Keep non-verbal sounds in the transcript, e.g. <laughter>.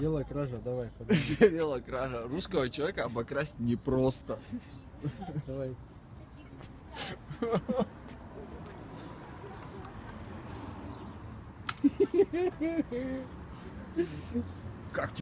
Белая кража, давай. Велокража. <laughs> Русского человека обокрасть непросто. Давай. Как